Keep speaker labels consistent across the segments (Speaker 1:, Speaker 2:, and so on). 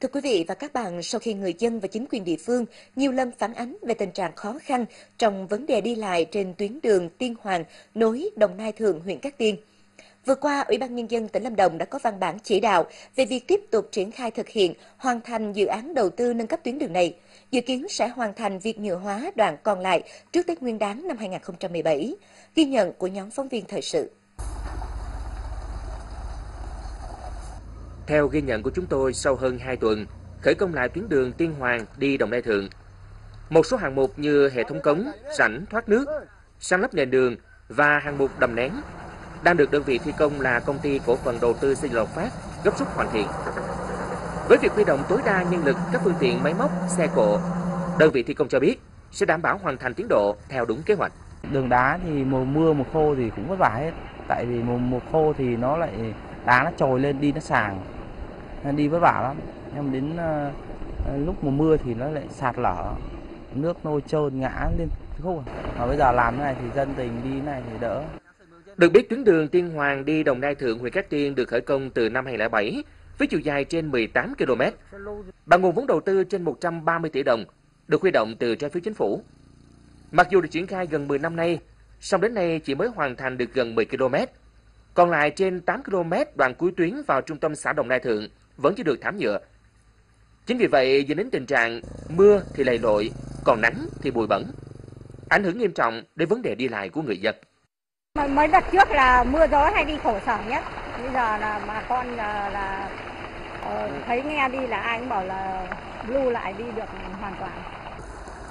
Speaker 1: thưa quý vị và các bạn, sau khi người dân và chính quyền địa phương nhiều lần phản ánh về tình trạng khó khăn trong vấn đề đi lại trên tuyến đường Tiên Hoàng nối Đồng Nai Thượng huyện Cát Tiên, Vừa qua, Ủy ban Nhân dân tỉnh Lâm Đồng đã có văn bản chỉ đạo về việc tiếp tục triển khai thực hiện, hoàn thành dự án đầu tư nâng cấp tuyến đường này. Dự kiến sẽ hoàn thành việc nhựa hóa đoạn còn lại trước Tết Nguyên đán năm 2017. Ghi nhận của nhóm phóng viên thời sự.
Speaker 2: Theo ghi nhận của chúng tôi, sau hơn 2 tuần, khởi công lại tuyến đường Tiên Hoàng đi Đồng Nai Thượng. Một số hạng mục như hệ thống cống, rãnh thoát nước, san lấp nền đường và hạng mục đầm nén đang được đơn vị thi công là công ty cổ phần đầu tư xây dựng Lộc Phát gấp rút hoàn thiện. Với việc huy động tối đa nhân lực các phương tiện máy móc, xe cộ, đơn vị thi công cho biết sẽ đảm bảo hoàn thành tiến độ theo đúng kế hoạch.
Speaker 3: Đường đá thì mùa mưa mùa khô thì cũng vất vả hết. Tại vì mùa, mùa khô thì nó lại đá nó trồi lên đi nó sàng, đi vất vả lắm. Em đến uh, lúc mùa mưa thì nó lại sạt lở, nước nôi trơn ngã lên khúc. Mà bây giờ làm thế này thì dân tình đi này thì đỡ.
Speaker 2: Được biết tuyến đường Tiên Hoàng đi Đồng Nai Thượng huyện Cát Tiên được khởi công từ năm 2007 với chiều dài trên 18 km. Bằng nguồn vốn đầu tư trên 130 tỷ đồng, được huy động từ trái phiếu chính phủ. Mặc dù được triển khai gần 10 năm nay, song đến nay chỉ mới hoàn thành được gần 10 km. Còn lại trên 8 km đoạn cuối tuyến vào trung tâm xã Đồng Nai Thượng vẫn chưa được thảm nhựa. Chính vì vậy dẫn đến tình trạng mưa thì lầy lội, còn nắng thì bụi bẩn. Ảnh hưởng nghiêm trọng đến vấn đề đi lại của người dân.
Speaker 4: Mấy đợt trước là mưa gió hay đi khổ sở nhất. Bây giờ là bà con là, là uh, thấy nghe đi là ai cũng bảo là lưu lại đi được hoàn toàn.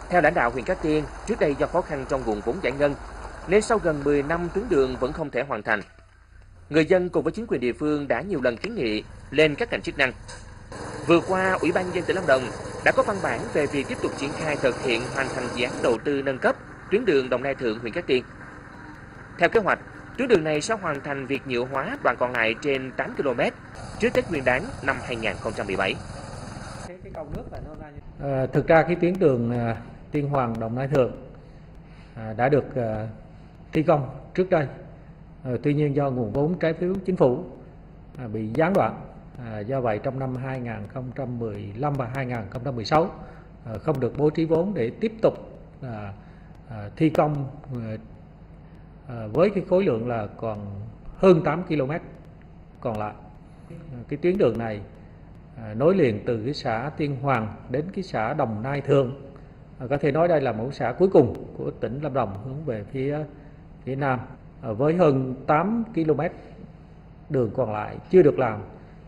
Speaker 2: Theo lãnh đạo huyện Cát Tiên, trước đây do khó khăn trong nguồn vốn giải ngân, nên sau gần 10 năm tuyến đường vẫn không thể hoàn thành. Người dân cùng với chính quyền địa phương đã nhiều lần kiến nghị lên các ngành chức năng. Vừa qua, Ủy ban nhân dân tỉnh Lâm Đồng đã có văn bản về việc tiếp tục triển khai thực hiện hoàn thành dự án đầu tư nâng cấp tuyến đường Đồng Nai Thượng huyện Cát Tiên. Theo kế hoạch, tuyến đường này sẽ hoàn thành việc nhựa hóa đoạn còn lại trên 8 km trước Tết Nguyên đán năm 2017.
Speaker 5: À, ờ, thực ra cái tuyến đường à, Tiên Hoàng Đồng Nai Thượng à, đã được à, thi công trước đây. Ờ, tuy nhiên do nguồn vốn trái phiếu chính phủ à, bị gián đoạn, à, do vậy trong năm 2015 và 2016 à, không được bố trí vốn để tiếp tục thi công với cái khối lượng là còn hơn 8 km còn lại. Cái tuyến đường này nối liền từ cái xã Tiên Hoàng đến cái xã Đồng Nai Thượng. Có thể nói đây là mẫu xã cuối cùng của tỉnh Lâm Đồng hướng về phía phía nam. Ờ, với hơn 8 km đường còn lại chưa được làm,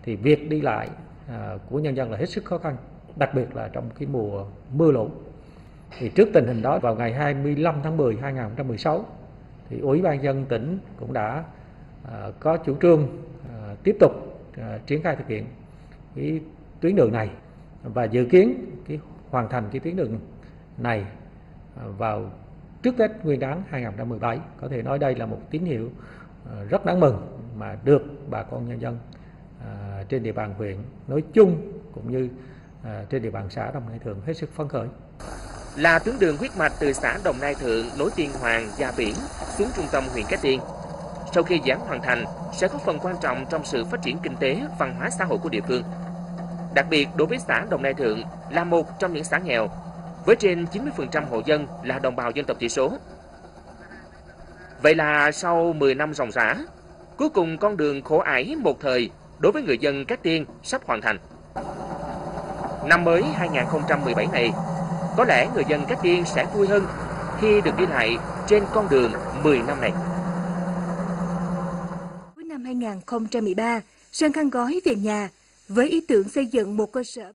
Speaker 5: thì việc đi lại ờ, của nhân dân là hết sức khó khăn, đặc biệt là trong cái mùa mưa lũ. Thì trước tình hình đó, vào ngày 25 tháng 10 2016 thì ủy ban dân tỉnh cũng đã ờ, có chủ trương tiếp tục triển khai thực hiện cái tuyến đường này và dự kiến cái hoàn thành cái tuyến đường này vào trước Tết Nguyên đán 2017 có thể nói đây là một tín hiệu ờ, rất đáng mừng mà được bà con nhân dân ờ, trên địa bàn huyện nói chung cũng như ờ, trên địa bàn xã Đồng Nai Thượng hết sức phấn khởi
Speaker 2: là tuyến đường huyết mạch từ xã Đồng Nai Thượng nối Tiên Hoàng, Gia Biển xuống trung tâm huyện Cát Tiên. Sau khi dán hoàn thành, sẽ có phần quan trọng trong sự phát triển kinh tế, văn hóa xã hội của địa phương. Đặc biệt đối với xã Đồng Nai Thượng là một trong những xã nghèo, với trên 90% hộ dân là đồng bào dân tộc thiểu số. Vậy là sau 10 năm ròng rã, cuối cùng con đường khổ ải một thời đối với người dân Cát Tiên sắp hoàn thành. Năm mới 2017 này, có lẽ người dân Cát Tiên sẽ vui hơn khi được đi lại trên con đường 10 năm này.
Speaker 1: Cuối năm 2013, Sơn khăn gói về nhà với ý tưởng xây dựng một cơ sở